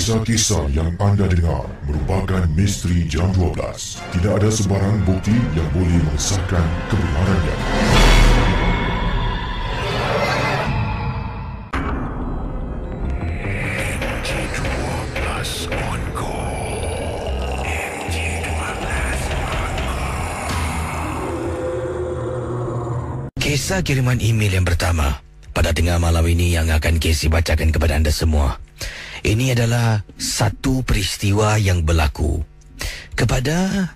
Kisah-kisah yang anda dengar merupakan misteri jam 12. Tidak ada sebarang bukti yang boleh mengesahkan kebenarannya. Kisah kiriman email yang pertama pada tengah malam ini yang akan Casey bacakan kepada anda semua. Ini adalah satu peristiwa yang berlaku kepada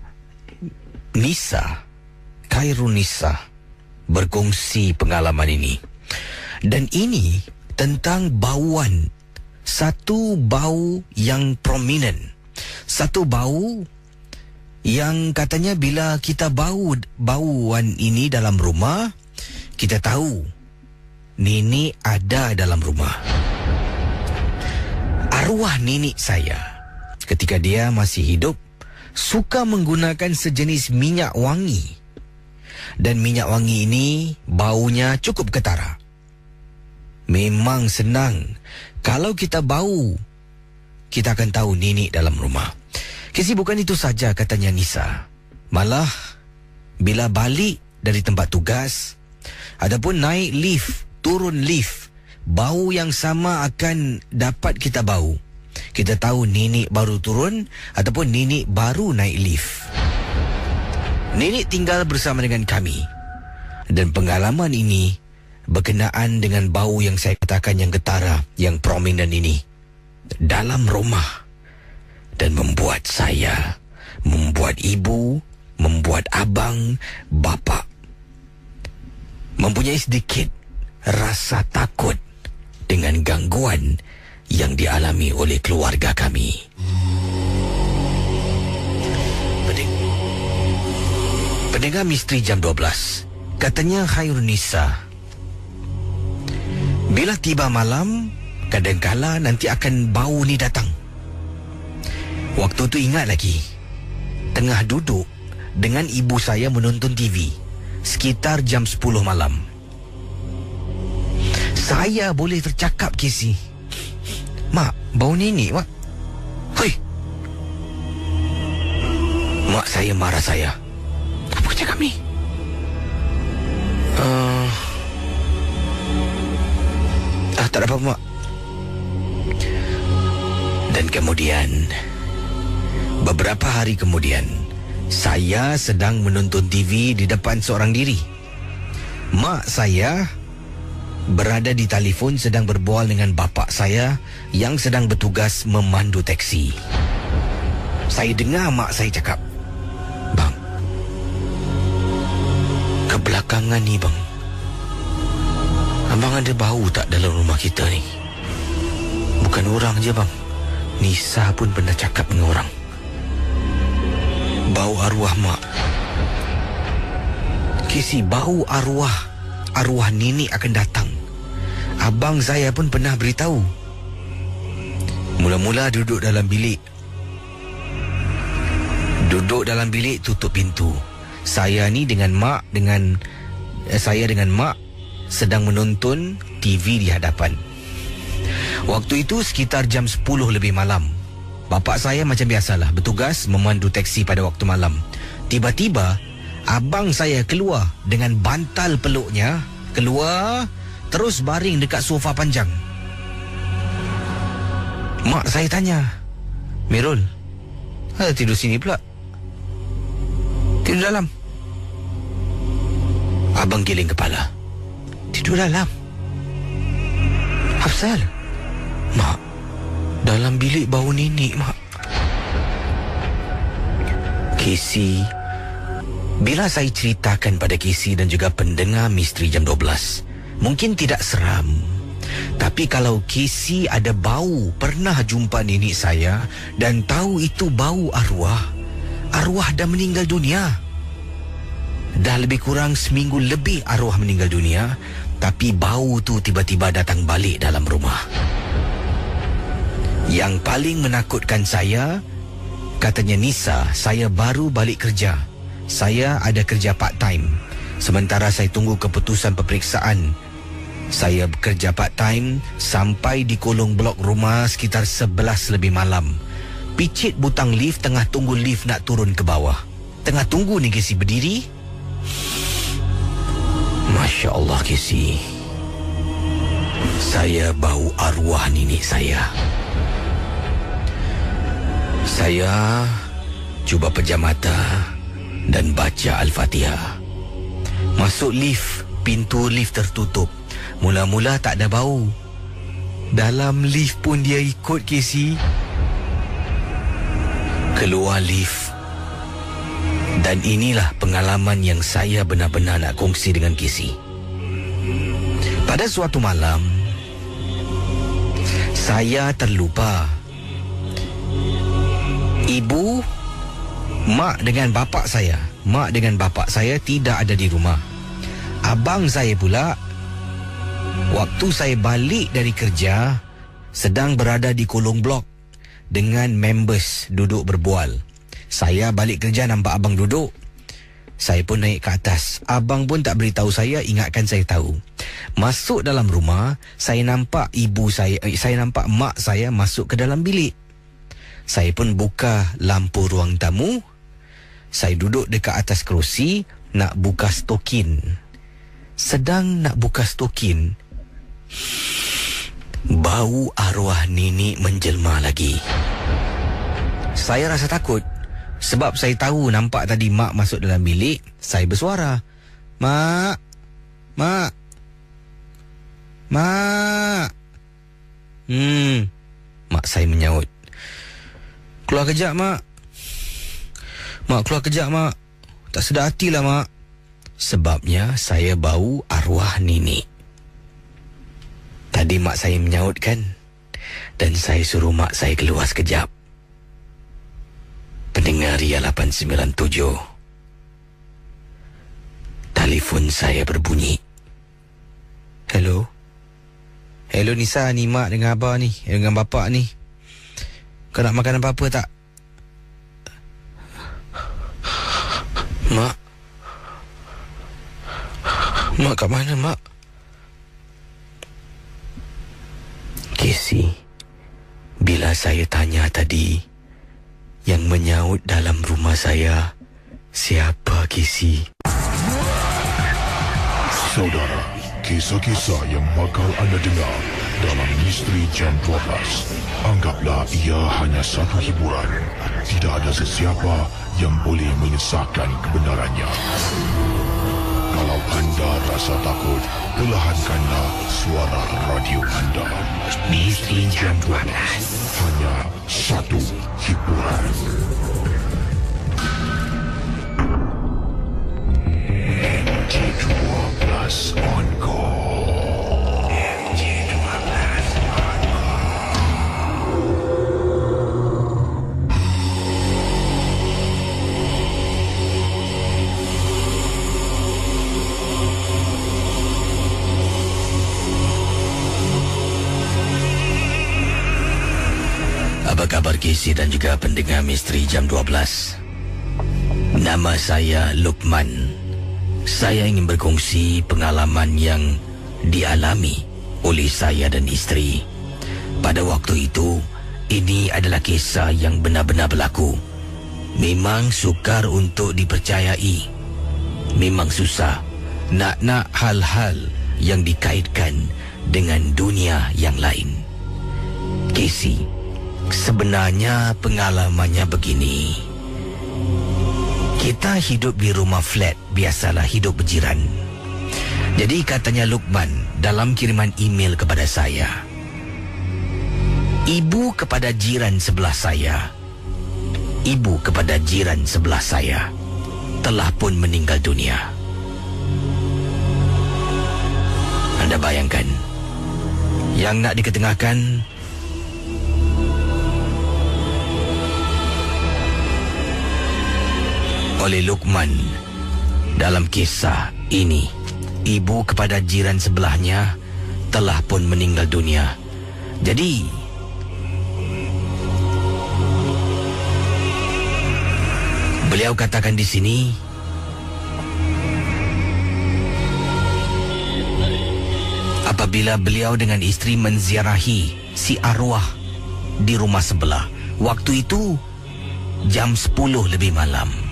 Nisa, Khairul Nisa berkongsi pengalaman ini. Dan ini tentang bauan satu bau yang prominent. Satu bau yang katanya bila kita bau bauan ini dalam rumah kita tahu Nini ada dalam rumah. Arwah Nini saya ketika dia masih hidup suka menggunakan sejenis minyak wangi. Dan minyak wangi ini baunya cukup ketara. Memang senang kalau kita bau kita akan tahu Nini dalam rumah. Kesibukan itu saja katanya Nisa. Malah bila balik dari tempat tugas Adapun naik lift, turun lift, bau yang sama akan dapat kita bau. Kita tahu Nini baru turun ataupun Nini baru naik lift. Nini tinggal bersama dengan kami. Dan pengalaman ini berkenaan dengan bau yang saya katakan yang getara, yang prominent ini. Dalam rumah. Dan membuat saya, membuat ibu, membuat abang, bapa mempunyai sedikit rasa takut dengan gangguan yang dialami oleh keluarga kami. Pendeng- Pendengar misteri jam 12 Katanya Khairunisa Bila tiba malam Kadangkala nanti akan bau ni datang Waktu tu ingat lagi Tengah duduk Dengan ibu saya menonton TV sekitar jam 10 malam. Saya boleh tercakap, Casey. Mak, bau nenek, Mak. Hei. Mak saya marah saya. Apa cakap ni? Uh, ah, tak ada apa-apa, Mak. Dan kemudian, beberapa hari kemudian, saya sedang menonton TV di depan seorang diri. Mak saya berada di telefon sedang berbual dengan bapa saya yang sedang bertugas memandu teksi. Saya dengar mak saya cakap, "Bang, kebelakangan ni bang, abang ada bau tak dalam rumah kita ni? Bukan orang je bang, Nisa pun pernah cakap dengan orang." bau arwah mak. Kisi bau arwah arwah nini akan datang. Abang saya pun pernah beritahu. Mula-mula duduk dalam bilik. Duduk dalam bilik tutup pintu. Saya ni dengan mak dengan eh, saya dengan mak sedang menonton TV di hadapan. Waktu itu sekitar jam 10 lebih malam. Bapak saya macam biasalah bertugas memandu teksi pada waktu malam. Tiba-tiba abang saya keluar dengan bantal peluknya, keluar terus baring dekat sofa panjang. Mak saya tanya, "Mirul, ada tidur sini pula?" Tidur dalam. Abang giling kepala. Tidur dalam. Hafsal. Mak, dalam bilik bau nenek, Mak. Casey, bila saya ceritakan pada Casey dan juga pendengar misteri jam 12, mungkin tidak seram. Tapi kalau Casey ada bau, pernah jumpa nenek saya dan tahu itu bau arwah, arwah dah meninggal dunia. Dah lebih kurang seminggu lebih arwah meninggal dunia, tapi bau tu tiba-tiba datang balik dalam rumah. Yang paling menakutkan saya Katanya Nisa Saya baru balik kerja Saya ada kerja part time Sementara saya tunggu keputusan peperiksaan Saya bekerja part time sampai di kolong blok rumah sekitar 11 lebih malam. Picit butang lift tengah tunggu lift nak turun ke bawah. Tengah tunggu ni Casey berdiri. Masya Allah Casey. Saya bau arwah nenek saya. Saya cuba pejam mata dan baca Al-Fatihah. Masuk lift, pintu lift tertutup. Mula-mula tak ada bau. Dalam lift pun dia ikut Casey. Keluar lift. Dan inilah pengalaman yang saya benar-benar nak kongsi dengan Casey. Pada suatu malam, saya terlupa ibu, mak dengan bapa saya, mak dengan bapa saya tidak ada di rumah. Abang saya pula, waktu saya balik dari kerja, sedang berada di kolong blok dengan members duduk berbual. Saya balik kerja nampak abang duduk. Saya pun naik ke atas. Abang pun tak beritahu saya, ingatkan saya tahu. Masuk dalam rumah, saya nampak ibu saya, eh, saya nampak mak saya masuk ke dalam bilik. Saya pun buka lampu ruang tamu. Saya duduk dekat atas kerusi nak buka stokin. Sedang nak buka stokin, bau arwah nenek menjelma lagi. Saya rasa takut sebab saya tahu nampak tadi mak masuk dalam bilik, saya bersuara. Mak, mak, mak. Hmm, mak saya menyaut. Keluar kejap, Mak. Mak, keluar kejap, Mak. Tak sedar hatilah, Mak. Sebabnya saya bau arwah nenek. Tadi mak saya menyautkan dan saya suruh mak saya keluar sekejap. Pendengar Ria 897. Telefon saya berbunyi. Hello? Hello Nisa, ni mak dengan abah ni, dengan bapak ni. Kau nak makan apa-apa tak? Mak? Mak kat mana, Mak? Casey, bila saya tanya tadi, yang menyaut dalam rumah saya, siapa Casey? Saudara, kisah-kisah yang bakal anda dengar dalam Misteri Jam 12. Anggaplah ia hanya satu hiburan. Tidak ada sesiapa yang boleh menyesatkan kebenarannya. Kalau anda rasa takut, perlahankanlah suara radio anda. Misteri Jam 12. Hanya satu hiburan. Jam 12? Nama saya Lukman. Saya ingin berkongsi pengalaman yang dialami oleh saya dan isteri. Pada waktu itu, ini adalah kisah yang benar-benar berlaku. Memang sukar untuk dipercayai. Memang susah nak-nak hal-hal yang dikaitkan dengan dunia yang lain. Casey, sebenarnya pengalamannya begini. Kita hidup di rumah flat, biasalah hidup berjiran. Jadi katanya Lukman dalam kiriman email kepada saya. Ibu kepada jiran sebelah saya. Ibu kepada jiran sebelah saya telah pun meninggal dunia. Anda bayangkan yang nak diketengahkan oleh Lukman dalam kisah ini ibu kepada jiran sebelahnya telah pun meninggal dunia jadi beliau katakan di sini apa apabila beliau dengan isteri menziarahi si arwah di rumah sebelah. Waktu itu jam 10 lebih malam.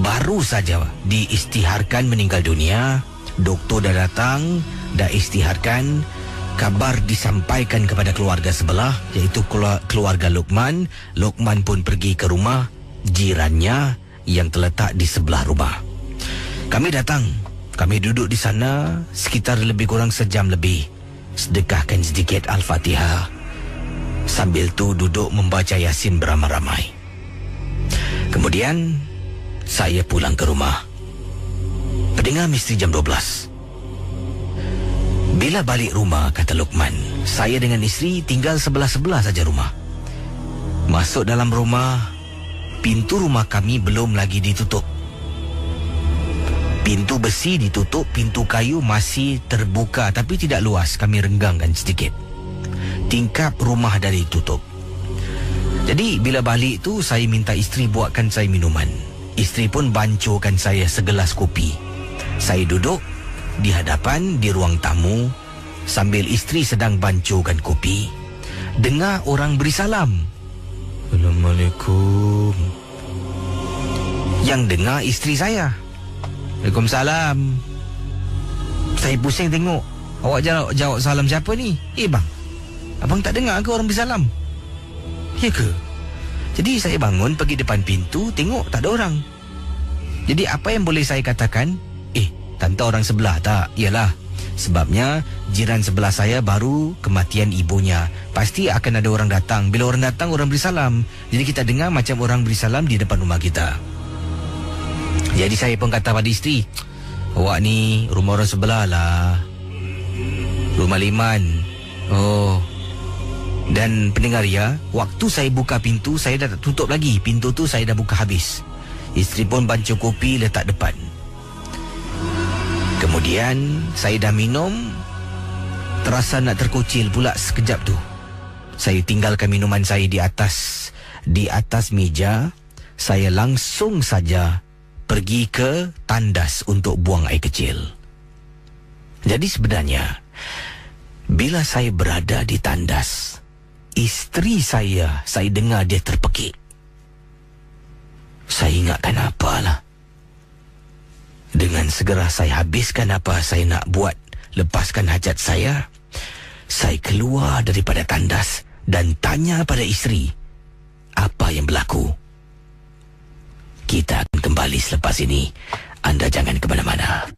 Baru saja diistiharkan meninggal dunia, doktor dah datang, dah istiharkan, kabar disampaikan kepada keluarga sebelah iaitu keluarga Lukman. Lukman pun pergi ke rumah jirannya yang terletak di sebelah rumah. Kami datang, kami duduk di sana sekitar lebih kurang sejam lebih. Sedekahkan sedikit Al-Fatihah. Sambil tu duduk membaca Yasin beramai-ramai. Kemudian saya pulang ke rumah. Pendengar misteri jam 12. Bila balik rumah, kata Lukman, saya dengan isteri tinggal sebelah-sebelah saja rumah. Masuk dalam rumah, pintu rumah kami belum lagi ditutup. Pintu besi ditutup, pintu kayu masih terbuka tapi tidak luas. Kami renggangkan sedikit. Tingkap rumah dari tutup. Jadi bila balik tu saya minta isteri buatkan saya minuman. Isteri pun bancuhkan saya segelas kopi. Saya duduk di hadapan di ruang tamu sambil isteri sedang bancuhkan kopi. Dengar orang beri salam. Assalamualaikum. Yang dengar isteri saya. Waalaikumsalam. Saya pusing tengok. Awak jawab, jawab salam siapa ni? Eh bang. Abang tak dengar ke orang beri salam? Ya ke? Jadi saya bangun pergi depan pintu Tengok tak ada orang. Jadi apa yang boleh saya katakan? Eh tante orang sebelah tak? Yalah Sebabnya jiran sebelah saya baru kematian ibunya. Pasti akan ada orang datang. Bila orang datang orang beri salam. Jadi kita dengar macam orang beri salam di depan rumah kita. Jadi saya pun kata pada isteri Awak ni rumah orang sebelah lah Rumah Liman. Oh dan pendengar ya, waktu saya buka pintu, saya dah tak tutup lagi. Pintu tu saya dah buka habis. Isteri pun bancuh kopi letak depan. Kemudian saya dah minum, terasa nak terkucil pula sekejap tu. Saya tinggalkan minuman saya di atas di atas meja. Saya langsung saja pergi ke tandas untuk buang air kecil. Jadi sebenarnya bila saya berada di tandas, isteri saya, saya dengar dia terpekik. Saya ingatkan apalah. Dengan segera saya habiskan apa saya nak buat, lepaskan hajat saya, saya keluar daripada tandas dan tanya pada isteri apa yang berlaku. Kita akan kembali selepas ini. Anda jangan ke mana-mana.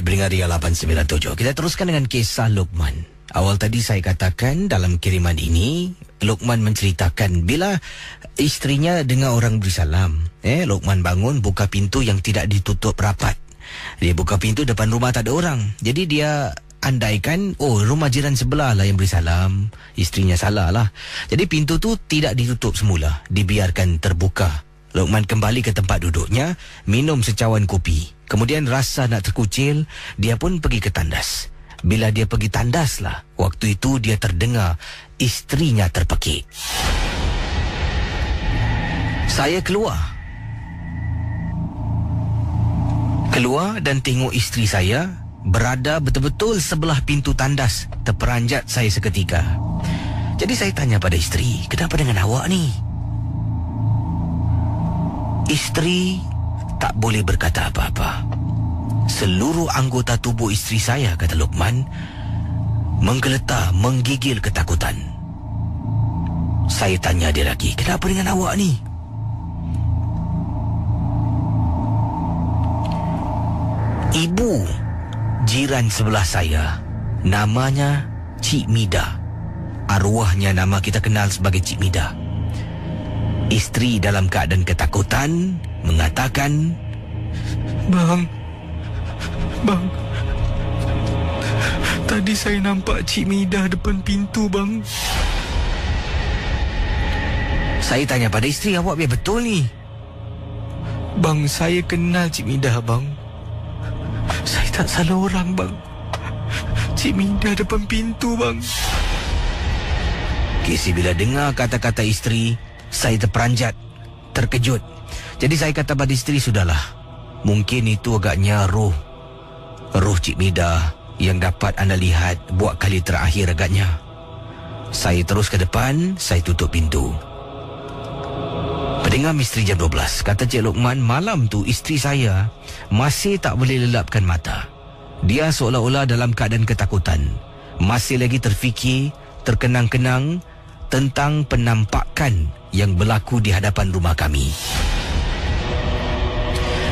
Baik, Beringar Ria 897. Kita teruskan dengan kisah Lukman. Awal tadi saya katakan dalam kiriman ini, Lukman menceritakan bila istrinya dengar orang beri salam. Eh, Lukman bangun buka pintu yang tidak ditutup rapat. Dia buka pintu depan rumah tak ada orang. Jadi dia andaikan, oh rumah jiran sebelah lah yang beri salam. Istrinya salah lah. Jadi pintu tu tidak ditutup semula. Dibiarkan terbuka. Lukman kembali ke tempat duduknya, minum secawan kopi. Kemudian rasa nak terkucil, dia pun pergi ke tandas. Bila dia pergi tandas lah, waktu itu dia terdengar istrinya terpekik. Saya keluar. Keluar dan tengok isteri saya berada betul-betul sebelah pintu tandas. Terperanjat saya seketika. Jadi saya tanya pada isteri, kenapa dengan awak ni? Isteri tak boleh berkata apa-apa. Seluruh anggota tubuh isteri saya, kata Lukman, menggeletar, menggigil ketakutan. Saya tanya dia lagi, kenapa dengan awak ni? Ibu jiran sebelah saya namanya Cik Mida. Arwahnya nama kita kenal sebagai Cik Mida. Isteri dalam keadaan ketakutan mengatakan, Bang, bang, tadi saya nampak Cik Mida depan pintu bang. Saya tanya pada isteri awak biar betul ni. Bang, saya kenal Cik Mida bang. Saya tak salah orang bang. Cik Mida depan pintu bang. Casey bila dengar kata-kata isteri, saya terperanjat, terkejut. Jadi saya kata pada isteri, sudahlah. Mungkin itu agaknya roh. Roh Cik Mida yang dapat anda lihat buat kali terakhir agaknya. Saya terus ke depan, saya tutup pintu. Pendengar misteri jam 12, kata Cik Lokman, malam tu isteri saya masih tak boleh lelapkan mata. Dia seolah-olah dalam keadaan ketakutan. Masih lagi terfikir, terkenang-kenang tentang penampakan yang berlaku di hadapan rumah kami.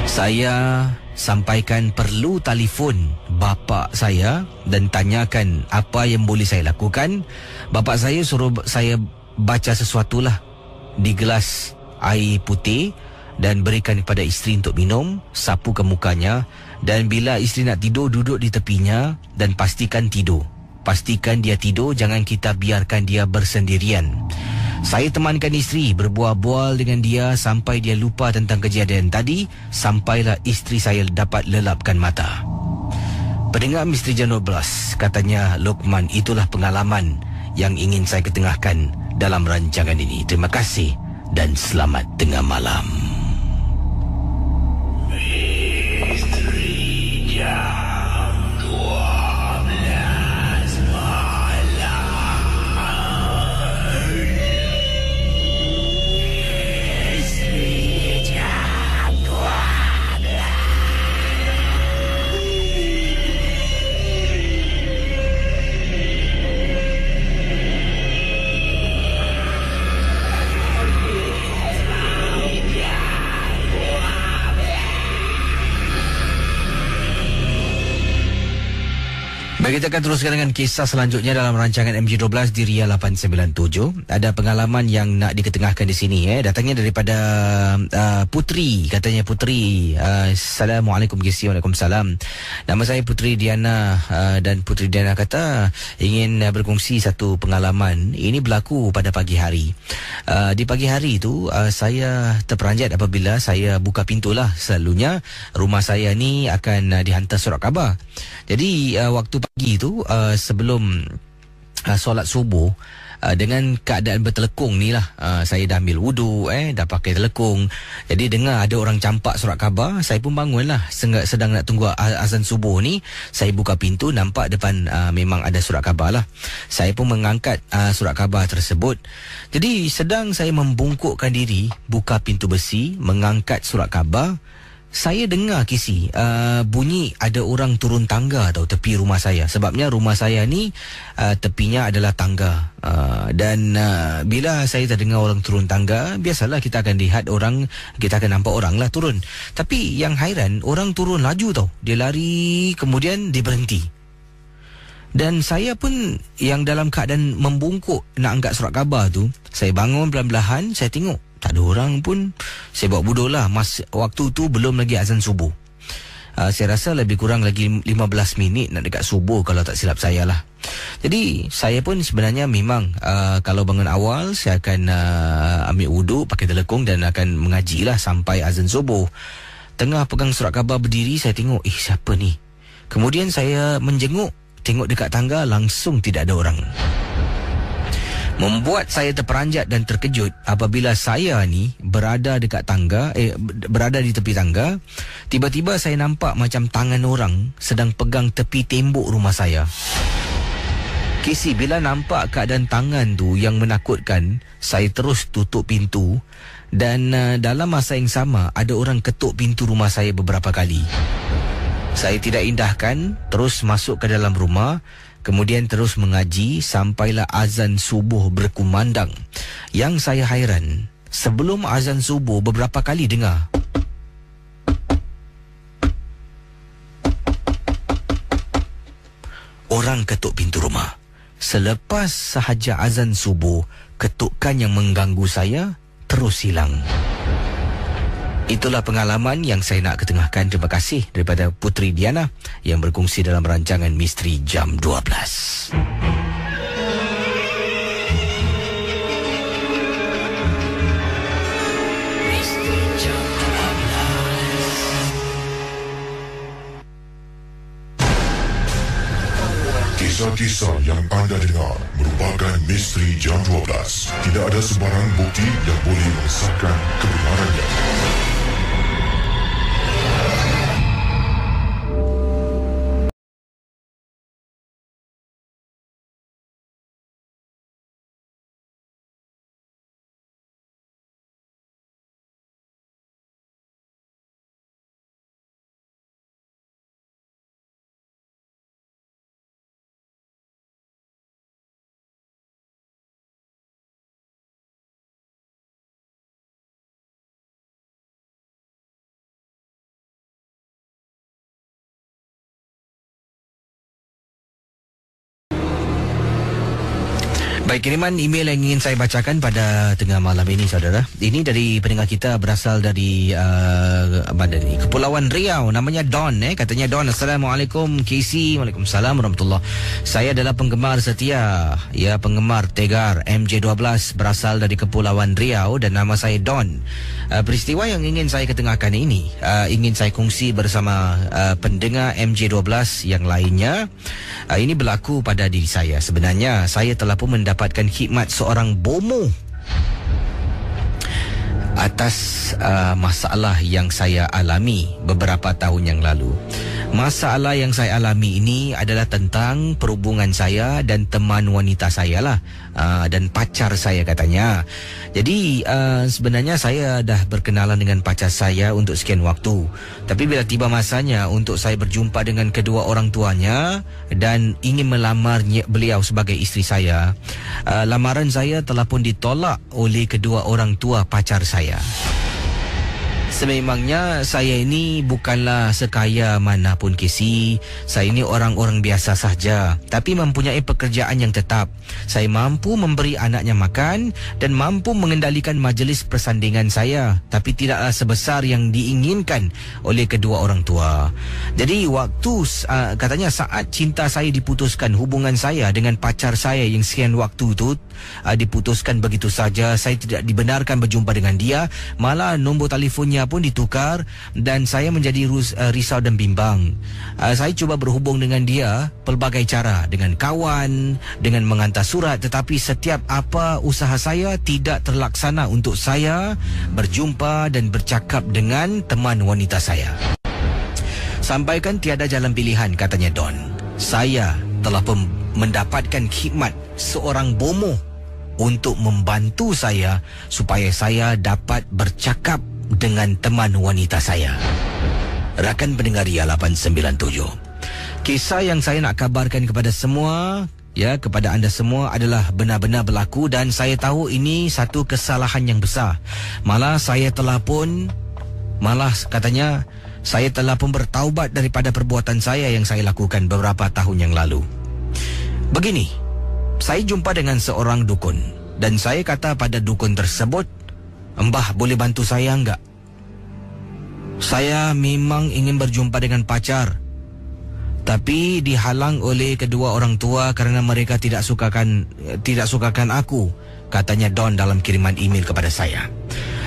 Saya sampaikan perlu telefon bapa saya dan tanyakan apa yang boleh saya lakukan. Bapa saya suruh saya baca sesuatu lah di gelas air putih dan berikan kepada isteri untuk minum, sapu ke mukanya dan bila isteri nak tidur duduk di tepinya dan pastikan tidur. Pastikan dia tidur, jangan kita biarkan dia bersendirian. Saya temankan isteri berbual-bual dengan dia sampai dia lupa tentang kejadian tadi sampailah isteri saya dapat lelapkan mata. Pendengar Misteri Jam 12 katanya Lokman itulah pengalaman yang ingin saya ketengahkan dalam rancangan ini. Terima kasih dan selamat tengah malam. Baik, kita akan teruskan dengan kisah selanjutnya dalam rancangan MG12 di Ria 897. Ada pengalaman yang nak diketengahkan di sini. Eh. Datangnya daripada uh, Putri. Katanya Putri. Uh, Assalamualaikum, Gisi. Waalaikumsalam. Nama saya Putri Diana. Uh, dan Putri Diana kata ingin uh, berkongsi satu pengalaman. Ini berlaku pada pagi hari. Uh, di pagi hari itu, uh, saya terperanjat apabila saya buka pintu lah. Selalunya rumah saya ni akan uh, dihantar surat khabar. Jadi uh, waktu pagi tu uh, sebelum uh, solat subuh uh, dengan keadaan bertelekung ni lah uh, saya dah ambil wudu eh dah pakai telekung. Jadi dengar ada orang campak surat khabar, saya pun bangun lah sedang, sedang nak tunggu azan subuh ni. Saya buka pintu nampak depan uh, memang ada surat khabar lah. Saya pun mengangkat uh, surat khabar tersebut. Jadi sedang saya membungkukkan diri buka pintu besi mengangkat surat khabar saya dengar kisi uh, bunyi ada orang turun tangga atau tepi rumah saya. Sebabnya rumah saya ni uh, tepinya adalah tangga. Uh, dan uh, bila saya terdengar orang turun tangga biasalah kita akan lihat orang kita akan nampak orang lah turun. Tapi yang hairan orang turun laju tau. Dia lari kemudian dia berhenti. Dan saya pun yang dalam keadaan membungkuk nak angkat surat khabar tu saya bangun perlahan-lahan saya tengok tak ada orang pun saya buat bodoh lah. Mas, waktu tu belum lagi azan subuh. Uh, saya rasa lebih kurang lagi 15 minit nak dekat subuh kalau tak silap saya lah. Jadi saya pun sebenarnya memang uh, kalau bangun awal saya akan uh, ambil wuduk pakai telekung dan akan mengaji lah sampai azan subuh. Tengah pegang surat khabar berdiri saya tengok eh siapa ni? Kemudian saya menjenguk tengok dekat tangga langsung tidak ada orang membuat saya terperanjat dan terkejut apabila saya ni berada dekat tangga eh berada di tepi tangga. Tiba-tiba saya nampak macam tangan orang sedang pegang tepi tembok rumah saya. Kisi bila nampak keadaan tangan tu yang menakutkan saya terus tutup pintu. Dan uh, dalam masa yang sama ada orang ketuk pintu rumah saya beberapa kali. Saya tidak indahkan terus masuk ke dalam rumah Kemudian terus mengaji sampailah azan subuh berkumandang. Yang saya hairan, sebelum azan subuh beberapa kali dengar orang ketuk pintu rumah. Selepas sahaja azan subuh, ketukan yang mengganggu saya terus hilang. Itulah pengalaman yang saya nak ketengahkan. Terima kasih daripada Putri Diana yang berkongsi dalam rancangan Misteri Jam 12. Misteri Jam 12. Kisah-kisah yang anda dengar merupakan misteri jam 12. Tidak ada sebarang bukti yang boleh mengesahkan kebenarannya. Baik, kiriman email yang ingin saya bacakan pada tengah malam ini, saudara. Ini dari pendengar kita berasal dari uh, mana ni? Kepulauan Riau. Namanya Don. Eh. Katanya Don. Assalamualaikum, KC. Waalaikumsalam warahmatullahi Saya adalah penggemar setia. Ya, penggemar Tegar MJ12 berasal dari Kepulauan Riau dan nama saya Don. Uh, peristiwa yang ingin saya ketengahkan ini, uh, ingin saya kongsi bersama uh, pendengar MJ12 yang lainnya. Uh, ini berlaku pada diri saya. Sebenarnya, saya telah pun mendapat mendapatkan khidmat seorang bomo atas uh, masalah yang saya alami beberapa tahun yang lalu. Masalah yang saya alami ini adalah tentang perhubungan saya dan teman wanita saya lah uh, dan pacar saya katanya. Jadi uh, sebenarnya saya dah berkenalan dengan pacar saya untuk sekian waktu. Tapi bila tiba masanya untuk saya berjumpa dengan kedua orang tuanya dan ingin melamar beliau sebagai isteri saya, uh, lamaran saya telah pun ditolak oleh kedua orang tua pacar saya. Sememangnya saya ini bukanlah sekaya manapun kisi. Saya ini orang-orang biasa sahaja. Tapi mempunyai pekerjaan yang tetap. Saya mampu memberi anaknya makan dan mampu mengendalikan majlis persandingan saya. Tapi tidaklah sebesar yang diinginkan oleh kedua orang tua. Jadi waktu uh, katanya saat cinta saya diputuskan hubungan saya dengan pacar saya yang sekian waktu itu uh, diputuskan begitu saja. Saya tidak dibenarkan berjumpa dengan dia. Malah nombor telefonnya pun ditukar dan saya menjadi rus, uh, risau dan bimbang. Uh, saya cuba berhubung dengan dia pelbagai cara dengan kawan, dengan mengantar surat tetapi setiap apa usaha saya tidak terlaksana untuk saya berjumpa dan bercakap dengan teman wanita saya. Sampaikan tiada jalan pilihan katanya Don. Saya telah pem- mendapatkan khidmat seorang bomo untuk membantu saya supaya saya dapat bercakap dengan teman wanita saya. Rakan pendengar Ria 897. Kisah yang saya nak kabarkan kepada semua ya kepada anda semua adalah benar-benar berlaku dan saya tahu ini satu kesalahan yang besar. Malah saya telah pun malah katanya saya telah pun bertaubat daripada perbuatan saya yang saya lakukan beberapa tahun yang lalu. Begini, saya jumpa dengan seorang dukun dan saya kata pada dukun tersebut, Mbah boleh bantu saya enggak? Saya memang ingin berjumpa dengan pacar. Tapi dihalang oleh kedua orang tua kerana mereka tidak sukakan tidak sukakan aku, katanya Don dalam kiriman email kepada saya.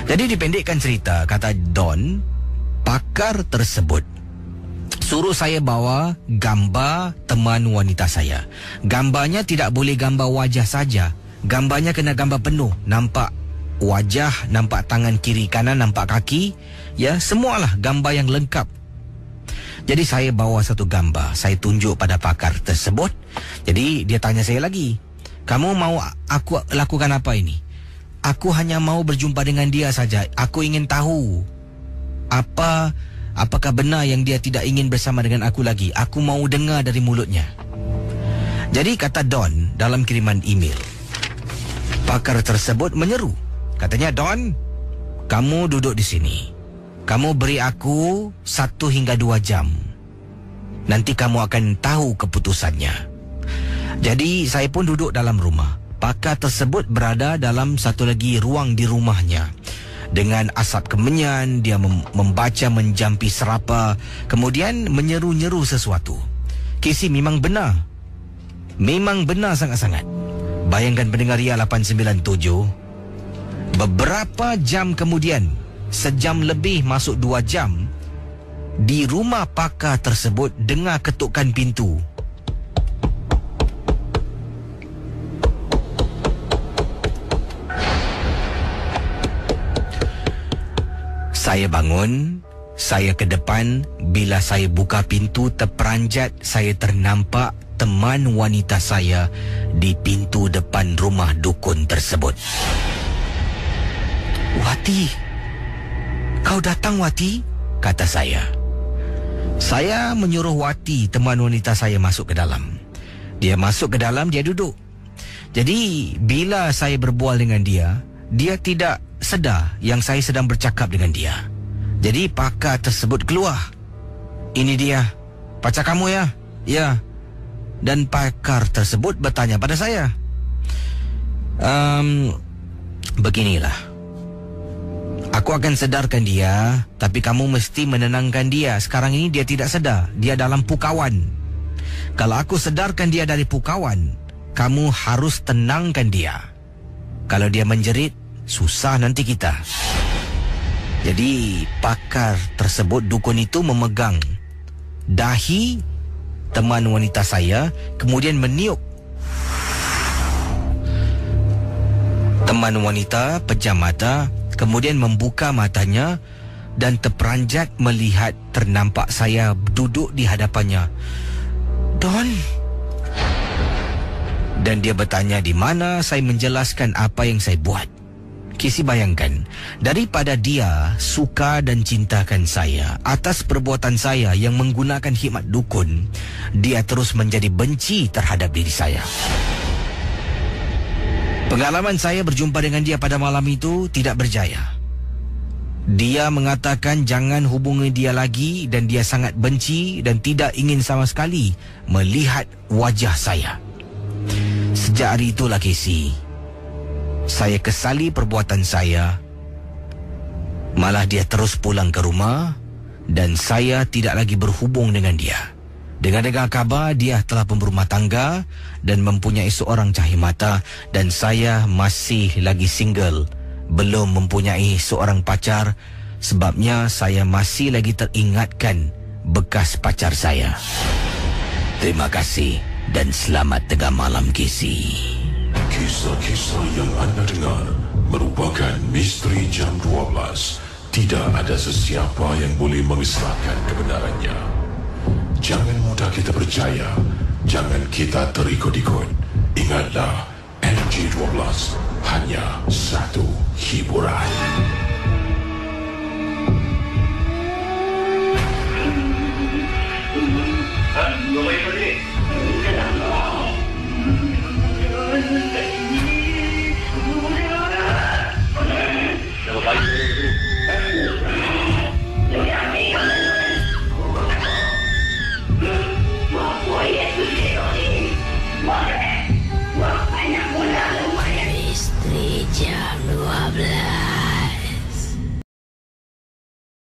Jadi dipendekkan cerita, kata Don, pakar tersebut suruh saya bawa gambar teman wanita saya. Gambarnya tidak boleh gambar wajah saja. Gambarnya kena gambar penuh, nampak wajah, nampak tangan kiri kanan, nampak kaki, ya, semualah gambar yang lengkap. Jadi saya bawa satu gambar, saya tunjuk pada pakar tersebut. Jadi dia tanya saya lagi, "Kamu mau aku lakukan apa ini?" Aku hanya mau berjumpa dengan dia saja. Aku ingin tahu apa apakah benar yang dia tidak ingin bersama dengan aku lagi. Aku mau dengar dari mulutnya. Jadi kata Don dalam kiriman email. Pakar tersebut menyeru. Katanya, Don, kamu duduk di sini. Kamu beri aku satu hingga dua jam. Nanti kamu akan tahu keputusannya. Jadi saya pun duduk dalam rumah. Pakar tersebut berada dalam satu lagi ruang di rumahnya. Dengan asap kemenyan, dia mem- membaca menjampi serapa, kemudian menyeru-nyeru sesuatu. Casey memang benar. Memang benar sangat-sangat. Bayangkan pendengar Ria 897. Beberapa jam kemudian, sejam lebih masuk dua jam, di rumah pakar tersebut dengar ketukan pintu. Saya bangun, saya ke depan, bila saya buka pintu terperanjat, saya ternampak teman wanita saya di pintu depan rumah dukun tersebut. Wati, kau datang Wati? Kata saya. Saya menyuruh Wati, teman wanita saya masuk ke dalam. Dia masuk ke dalam, dia duduk. Jadi, bila saya berbual dengan dia, dia tidak sedar yang saya sedang bercakap dengan dia. Jadi pakar tersebut keluar. Ini dia. Pacar kamu ya? Ya. Dan pakar tersebut bertanya pada saya. Um, beginilah. Aku akan sedarkan dia, tapi kamu mesti menenangkan dia. Sekarang ini dia tidak sedar. Dia dalam pukawan. Kalau aku sedarkan dia dari pukawan, kamu harus tenangkan dia. Kalau dia menjerit, susah nanti kita. Jadi pakar tersebut dukun itu memegang dahi teman wanita saya kemudian meniup teman wanita pejam mata kemudian membuka matanya dan terperanjat melihat ternampak saya duduk di hadapannya. Don. Dan dia bertanya di mana saya menjelaskan apa yang saya buat. Kisi bayangkan, daripada dia suka dan cintakan saya atas perbuatan saya yang menggunakan hikmat dukun, dia terus menjadi benci terhadap diri saya. Pengalaman saya berjumpa dengan dia pada malam itu tidak berjaya. Dia mengatakan jangan hubungi dia lagi dan dia sangat benci dan tidak ingin sama sekali melihat wajah saya. Sejak hari itulah Casey, saya kesali perbuatan saya. Malah dia terus pulang ke rumah dan saya tidak lagi berhubung dengan dia. Dengan dengar kabar dia telah berumah tangga dan mempunyai seorang cahaya mata dan saya masih lagi single, belum mempunyai seorang pacar sebabnya saya masih lagi teringatkan bekas pacar saya. Terima kasih dan selamat tengah malam Kisi. Kisah-kisah yang anda dengar merupakan misteri jam 12. Tidak ada sesiapa yang boleh mengesahkan kebenarannya. Jangan mudah kita percaya. Jangan kita terikut-ikut. Ingatlah, NG12 hanya satu hiburan. Hey! mine.